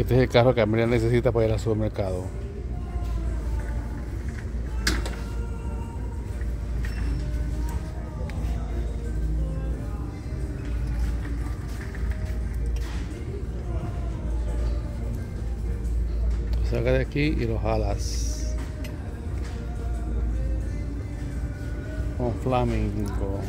Este es el carro que Amelia necesita para ir al supermercado. Salga de aquí y lo jalas. Con flamingo.